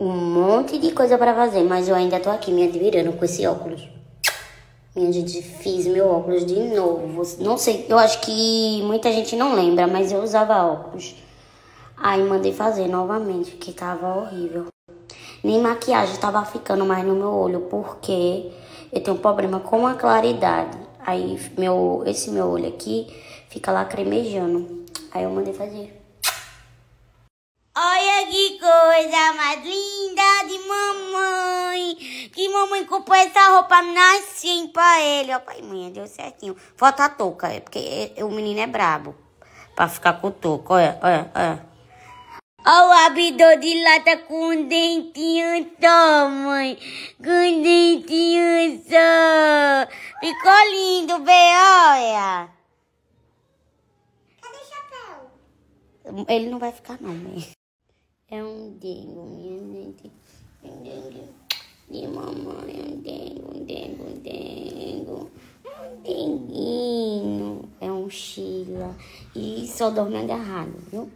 um monte de coisa para fazer, mas eu ainda tô aqui me admirando com esse óculos. Minha gente, fiz meu óculos de novo. Não sei, eu acho que muita gente não lembra, mas eu usava óculos. Aí mandei fazer novamente, que tava horrível. Nem maquiagem tava ficando mais no meu olho, porque eu tenho um problema com a claridade. Aí meu, esse meu olho aqui fica lacrimejando. Aí eu mandei fazer. Olha que coisa mais linda mamãe comprou essa roupa assim pra ele. Ó, pai, mãe, deu certinho. Falta a touca, é porque o menino é brabo. Pra ficar com o toco. Olha, olha, olha. Olha o abridor de lata com um dentinho só, mãe. Com um dentinho só. Ficou lindo, bem, olha. Cadê o chapéu? Ele não vai ficar, não, mãe. É um dengo, minha gente. Um dengo de mamãe. Um dengo, um dengo, um dengo. É um denguinho. É um Sheila. E só dorme agarrado, viu?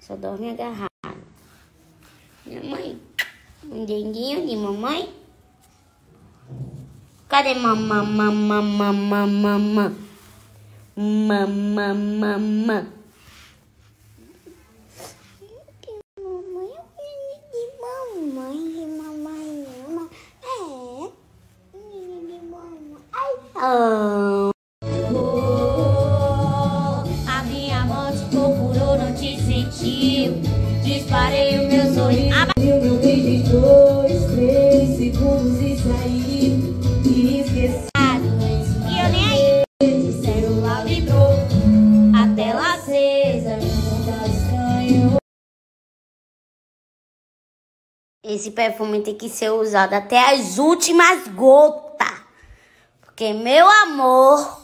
Só dorme agarrado. Minha mãe. Um denguinho de mamãe. Cadê mamã, mamã, mamã, mamã? Mamã, mamã. Mamãe é um menino de mamãe, de mamãe ama. É, menino de mamãe. Oh. A minha mão te procurou, não te sentiu. Disparei o meu sorriso. E o meu beijo de dois, três segundos e saí. E esqueci E eu nem aí. O celular vibrou. A tela acesa. Esse perfume tem que ser usado até as últimas gotas. Porque, meu amor,